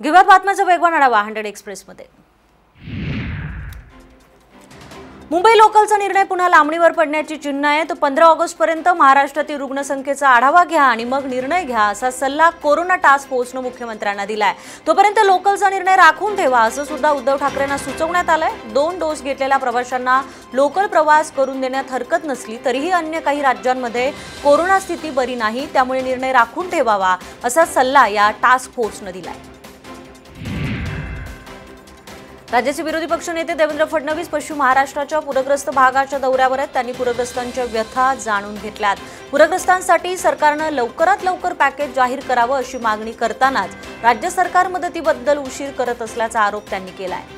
घेऊयात बातम्याचा वेगवान आढावा हंड्रेड एक्सप्रेसमध्ये. मुंबई लोकलचा निर्णय पुन्हा लांबणीवर पडण्याची चिन्ह आहे तर पंधरा ऑगस्टपर्यंत महाराष्ट्रातील रुग्णसंख्येचा आढावा घ्या आणि मग निर्णय घ्या असा सल्ला कोरोना टास्क फोर्सनं मुख्यमंत्र्यांना दिलाय. तोपर्यंत लोकलचा निर्णय राखून ठेवा असं सुद्धा उद्धव ठाकरेंना सुचवण्यात आलंय. दोन डोस घेतलेल्या प्रवाशांना लोकल प्रवास करून देण्यात हरकत नसली तरीही अन्य काही राज्यांमध्ये कोरोना स्थिती बरी नाही त्यामुळे निर्णय राखून ठेवावा असा सल्ला या टास्क फोर्सनं दिलाय. राज्याचे विरोधी पक्षनेते देवेंद्र फडणवीस पश्चिम महाराष्ट्राच्या पूरग्रस्त भागाच्या दौऱ्यावर आहेत. त्यांनी पूरग्रस्तांच्या व्यथा जाणून घेतल्यात. पूरग्रस्तांसाठी सरकारनं लवकरात लवकर पॅकेज जाहीर करावं अशी मागणी करतानाच राज्य सरकार मदतीबद्दल उशीर करत असल्याचा आरोप त्यांनी केला आहे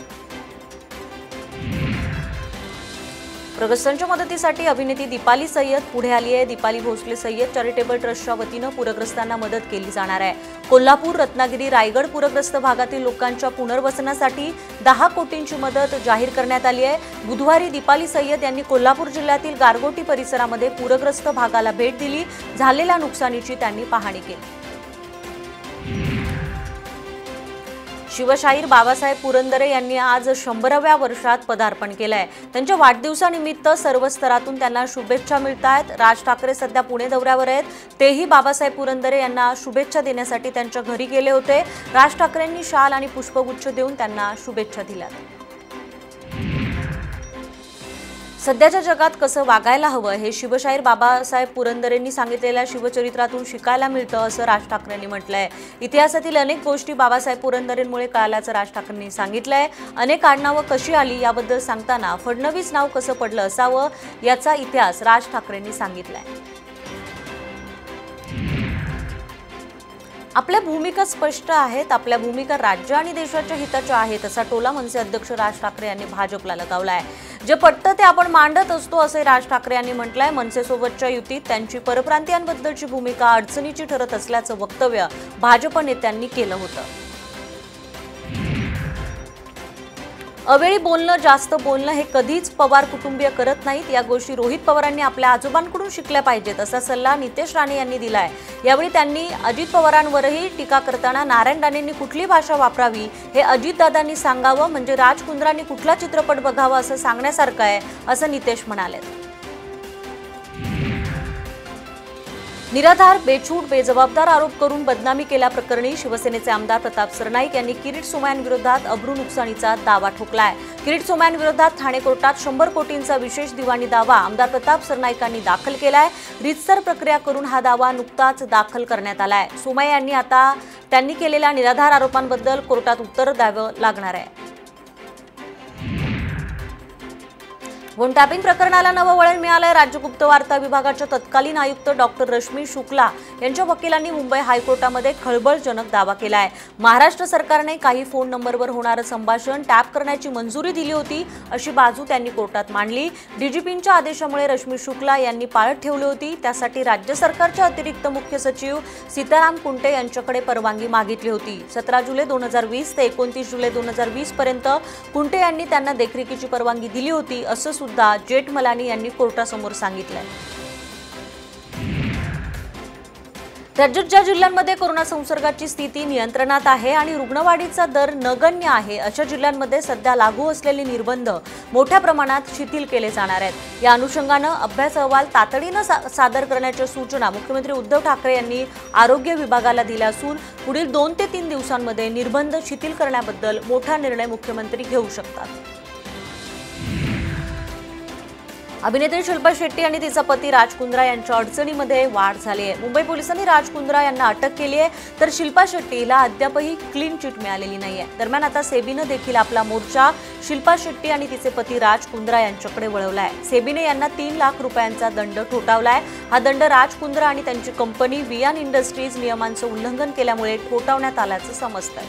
पूरग्रस्तांच्या मदतीसाठी अभिनेती दीपाली सय्यद पुढे आली आहे. दीपाली भोसले सय्यद चॅरिटेबल ट्रस्टच्या वतीनं पूरग्रस्तांना मदत केली जाणार आहे. कोल्हापूर रत्नागिरी रायगड पूरग्रस्त भागातील लोकांच्या पुनर्वसनासाठी दहा कोटींची मदत जाहीर करण्यात आली आहे. बुधवारी दीपाली सय्यद यांनी कोल्हापूर जिल्ह्यातील गारगोटी परिसरामध्ये पूरग्रस्त भागाला भेट दिली. झालेल्या नुकसानीची त्यांनी पाहणी केली. शिवशाहीर बाबासाहेब पुरंदरे यांनी आज शंभराव्या वर्षात पदार्पण केलं आहे त्यांच्या वाढदिवसानिमित्त सर्व स्तरातून त्यांना शुभेच्छा मिळत आहेत राज ठाकरे सध्या पुणे दौऱ्यावर आहेत. तेही बाबासाहेब पुरंदरे यांना शुभेच्छा देण्यासाठी त्यांच्या घरी गेले होते. राज ठाकरेंनी शाल आणि पुष्पगुच्छ देऊन त्यांना शुभेच्छा दिल्या सध्याच्या जगात कसं वागायला हवं हे शिवशाहीर बाबासाहेब पुरंदरेंनी सांगितलेल्या शिवचरित्रातून शिकायला मिळतं असं राज ठाकरेंनी म्हटलंय. इतिहासातील अनेक गोष्टी बाबासाहेब पुरंदरेंमुळे कळाल्याचं राज ठाकरेंनी सांगितलंय. अनेक आडनावं कशी आली याबद्दल सांगताना फडणवीस नाव कसं पडलं असावं याचा इतिहास राज ठाकरेंनी सांगितलाय. आपल्या भूमिका स्पष्ट आहेत आपल्या भूमिका राज्य आणि देशाच्या हिताच्या आहेत असा टोला मनसे अध्यक्ष राज ठाकरे यांनी भाजपला लगावला आहे जे पटतं ते आपण मांडत असतो असे राज ठाकरे यांनी म्हटलंय. मनसेसोबतच्या युतीत त्यांची परप्रांतीयांबद्दलची भूमिका अडचणीची ठरत असल्याचं वक्तव्य भाजप नेत्यांनी केलं होतं. अवेळी बोलणं जास्त बोलणं हे कधीच पवार कुटुंबीय करत नाहीत. या गोष्टी रोहित पवारांनी आपल्या आजोबांकडून शिकल्या पाहिजेत असा सल्ला नितेश राणे यांनी दिला आहे यावेळी त्यांनी अजित पवारांवरही टीका करताना नारायण राणेंनी कुठली भाषा वापरावी हे अजितदादांनी सांगावं म्हणजे राज कुंद्रांनी कुठला चित्रपट बघावा असं सांगण्यासारखं आहे असं नितेश म्हणाले निराधार बेछूट बेजबाबदार आरोप करून बदनामी केल्याप्रकरणी शिवसेनेचे आमदार प्रताप सरनाईक यांनी किरीट सोमयांविरोधात अब्रू नुकसानीचा दावा ठोकलाय. किरीट सोमयांविरोधात ठाणे कोर्टात शंभर कोटींचा विशेष दिवाणी दावा आमदार प्रताप सरनाईकांनी दाखल केलाय. रितसर प्रक्रिया करून हा दावा नुकताच दाखल करण्यात आलाय. सोमय्या यांनी आता त्यांनी केलेल्या निराधार आरोपांबद्दल कोर्टात उत्तर द्यावं लागणार आहे. फोन टॅपिंग प्रकरणाला नवं वळण मिळालंय. राज्य गुप्तवार्ता विभागाच्या तत्कालीन आयुक्त डॉक्टर रश्मी शुक्ला यांच्या वकिलांनी मुंबई हायकोर्टामध्ये खळबळजनक दावा केलाय. महाराष्ट्र सरकारने काही फोन नंबरवर होणारं संभाषण टॅप करण्याची मंजुरी दिली होती अशी बाजू त्यांनी कोर्टात मांडली. डीजीपींच्या आदेशामुळे रश्मी शुक्ला यांनी पाळत ठेवली होती. त्यासाठी राज्य सरकारच्या अतिरिक्त मुख्य सचिव सीताराम कुंटे यांच्याकडे परवानगी मागितली होती. सतरा जुलै दोन हजार वीस ते एकोणतीस जुलै दोन हजार वीस पर्यंत कुंटे यांनी त्यांना देखरेखीची परवानगी दिली होती असं सुद्धा जेठमलानी यांनी कोर्टासमोर सांगितलंय. राज्यात ज्या जिल्ह्यांमध्ये कोरोना संसर्गाची स्थिती नियंत्रणात आहे आणि रुग्णवाढीचा दर नगण्य आहे अशा जिल्ह्यांमध्ये सध्या लागू असलेले निर्बंध मोठ्या प्रमाणात शिथिल केले जाणार आहेत. या अनुषंगानं अभ्यास अहवाल तातडीनं सा- सादर करण्याच्या सूचना मुख्यमंत्री उद्धव ठाकरे यांनी आरोग्य विभागाला दिल्या असून पुढील दोन ते तीन दिवसांमध्ये निर्बंध शिथिल करण्याबद्दल मोठा निर्णय मुख्यमंत्री घेऊ शकतात. अभिनेत्री शिल्पा शेट्टी आणि तिचा पती राज कुंद्रा यांच्या अडचणीमध्ये वाढ झाली आहे. मुंबई पोलिसांनी राज कुंद्रा यांना अटक केली आहे तर शिल्पा शेट्टी हिला अद्यापही क्लीन चिट मिळालेली नाहीये. दरम्यान आता सेबीनं देखील आपला मोर्चा शिल्पा शेट्टी आणि तिचे पती राज कुंद्रा यांच्याकडे वळवला आहे. सेबीने यांना तीन लाख रुपयांचा दंड ठोठावला आहे. हा दंड राज कुंद्रा आणि त्यांची कंपनी वियान इंडस्ट्रीज नियमांचं उल्लंघन केल्यामुळे ठोठावण्यात आल्याचं समजतंय.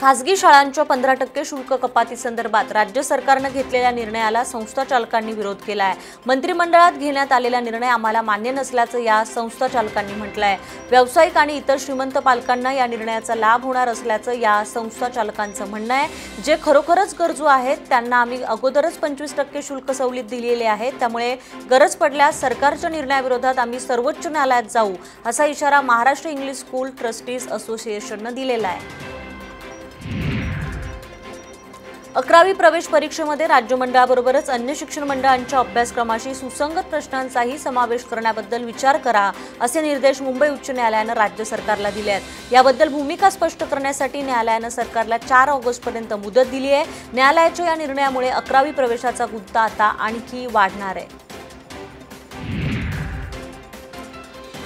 खासगी शाळांच्या पंधरा टक्के शुल्क कपाती संदर्भात राज्य सरकारनं घेतलेल्या निर्णयाला संस्था चालकांनी विरोध केला आहे मंत्रिमंडळात घेण्यात आलेला निर्णय आम्हाला मान्य नसल्याचं या संस्था चालकांनी म्हटलं आहे व्यावसायिक आणि इतर श्रीमंत पालकांना या निर्णयाचा लाभ होणार असल्याचं या संस्था चालकांचं म्हणणं आहे. जे खरोखरच गरजू आहेत त्यांना आम्ही अगोदरच पंचवीस टक्के शुल्क सवलत दिलेली आहे. त्यामुळे गरज पडल्यास सरकारच्या निर्णयाविरोधात आम्ही सर्वोच्च न्यायालयात जाऊ असा इशारा महाराष्ट्र इंग्लिश स्कूल ट्रस्टीज असोसिएशननं दिलेला आहे. अकरावी प्रवेश परीक्षेमध्ये राज्य मंडळाबरोबरच अन्य शिक्षण मंडळांच्या अभ्यासक्रमाशी सुसंगत प्रश्नांचाही समावेश करण्याबद्दल विचार करा असे निर्देश मुंबई उच्च न्यायालयानं राज्य सरकारला दिले आहेत. याबद्दल भूमिका स्पष्ट करण्यासाठी न्यायालयानं सरकारला चार ऑगस्टपर्यंत मुदत दिली आहे. न्यायालयाच्या या निर्णयामुळे अकरावी प्रवेशाचा गुत्ता आता आणखी वाढणार आहे.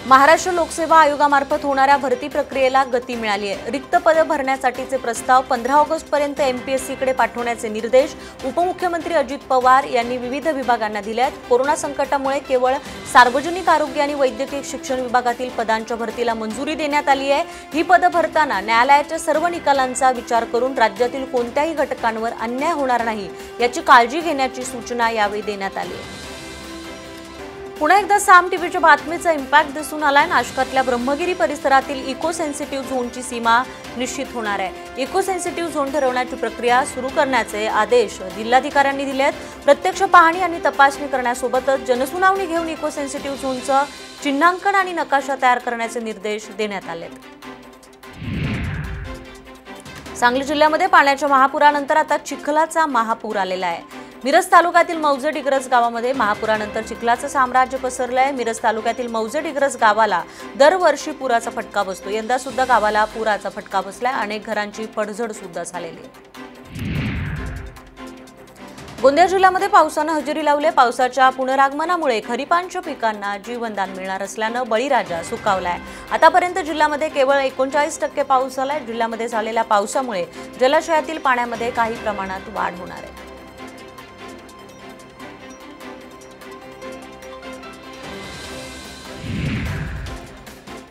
महाराष्ट्र लोकसेवा आयोगामार्फत होणाऱ्या भरती प्रक्रियेला गती मिळाली आहे. रिक्त पदं भरण्यासाठीचे प्रस्ताव पंधरा ऑगस्टपर्यंत एमपीएससीकडे पाठवण्याचे निर्देश उपमुख्यमंत्री अजित पवार यांनी विविध विभागांना दिले आहेत. कोरोना संकटामुळे केवळ सार्वजनिक आरोग्य आणि वैद्यकीय शिक्षण विभागातील पदांच्या भरतीला मंजुरी देण्यात आली आहे. ही पदं भरताना न्यायालयाच्या सर्व निकालांचा विचार करून राज्यातील कोणत्याही घटकांवर अन्याय होणार नाही याची काळजी घेण्याची सूचना यावेळी देण्यात आली आहे. पुन्हा एकदा साम टीव्हीच्या बातमीचा इम्पॅक्ट दिसून आलाय. नाशकातल्या ब्रह्मगिरी परिसरातील इको सेन्सिटिव्ह झोनची सीमा निश्चित होणार आहे. इको सेन्सिटिव्ह झोन ठरवण्याची प्रक्रिया सुरू करण्याचे आदेश जिल्हाधिकाऱ्यांनी दिले आहेत प्रत्यक्ष पाहणी आणि तपासणी करण्यासोबतच जनसुनावणी घेऊन इको सेन्सिटिव्ह झोनचं चिन्हांकन आणि नकाशा तयार करण्याचे निर्देश देण्यात आलेत. सांगली जिल्ह्यामध्ये पाण्याच्या महापुरानंतर आता चिखलाचा महापूर आलेला आहे. मिरज तालुक्यातील मौजे डिग्रज गावामध्ये महापुरानंतर चिखलाचं साम्राज्य पसरलं आहे मिरज तालुक्यातील मौजे डिग्रज गावाला दरवर्षी पुराचा फटका बसतो. यंदा सुद्धा गावाला पुराचा फटका बसलाय. अनेक घरांची पडझड सुद्धा झालेली आहे. गोंदिया जिल्ह्यामध्ये पावसानं हजेरी लावले पावसाच्या पुनरागमनामुळे खरीपांच्या पिकांना जीवनदान मिळणार असल्यानं बळीराजा सुकावलाय. आतापर्यंत जिल्ह्यामध्ये केवळ एकोणचाळीस टक्के पाऊस झालाय. जिल्ह्यामध्ये झालेल्या पावसामुळे जलाशयातील पाण्यामध्ये काही प्रमाणात वाढ होणार आहे.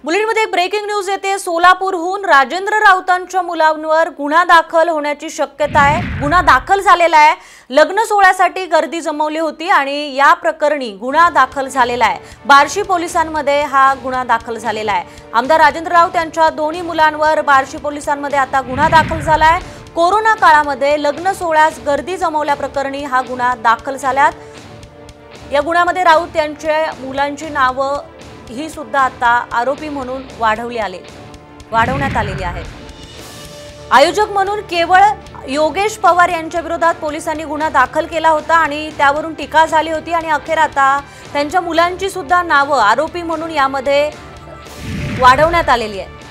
मुलींमध्ये ब्रेकिंग न्यूज येते. सोलापूरहून राजेंद्र राऊतांच्या मुलांवर गुन्हा दाखल होण्याची शक्यता आहे. गुन्हा दाखल झालेला आहे. लग्न सोहळ्यासाठी गर्दी जमवली होती आणि या प्रकरणी गुन्हा दाखल झालेला आहे. बार्शी पोलिसांमध्ये हा गुन्हा दाखल झालेला आहे. आमदार राजेंद्र राऊत यांच्या दोन्ही मुलांवर बार्शी पोलिसांमध्ये आता गुन्हा दाखल झाला आहे. कोरोना काळामध्ये लग्न सोहळ्यास गर्दी जमवल्याप्रकरणी हा गुन्हा दाखल झाल्यात. या गुन्ह्यामध्ये राऊत यांच्या मुलांची नावं ही सुद्धा आता आरोपी म्हणून वाढवली आले वाढवण्यात आलेली आहे. आयोजक म्हणून केवळ योगेश पवार यांच्या विरोधात पोलिसांनी गुन्हा दाखल केला होता आणि त्यावरून टीका झाली होती आणि अखेर आता त्यांच्या मुलांची सुद्धा नावं आरोपी म्हणून यामध्ये वाढवण्यात आलेली आहे.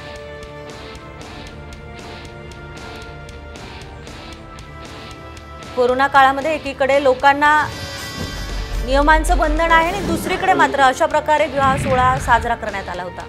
कोरोना काळामध्ये एकीकडे लोकांना नियमांचं बंधन आहे आणि दुसरीकडे मात्र अशा प्रकारे विवाह सोहळा साजरा करण्यात आला होता.